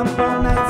up all night.